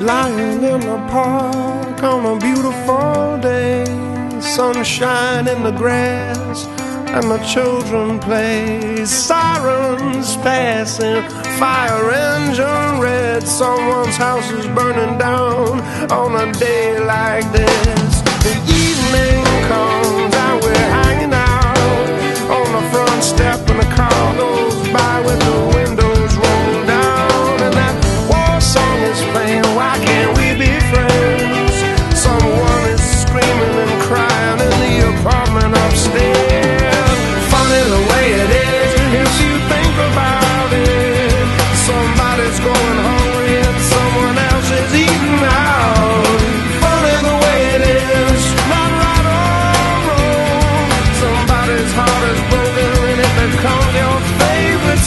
lying in the park on a beautiful day. Sunshine in the grass, and the children play. Sirens passing, fire engine red. Someone's house is burning down on a day like this.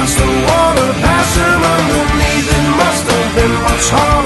across the water, passing underneath. It must have been much harder.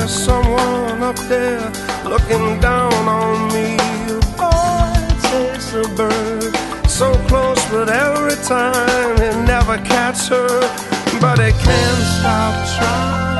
There's someone up there looking down on me. Oh, takes a bird, so close, but every time it never catches her. But it can't stop trying.